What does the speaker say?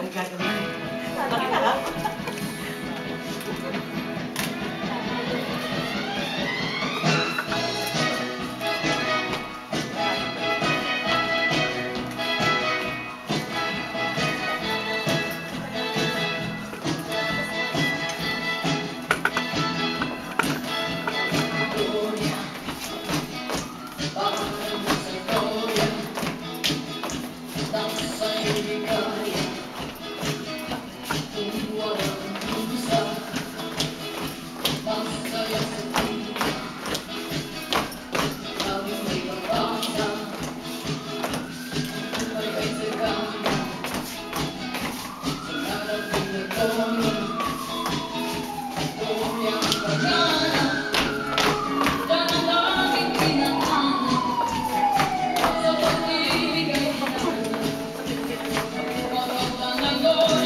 Ang gagawin. Bakit harap? Lord.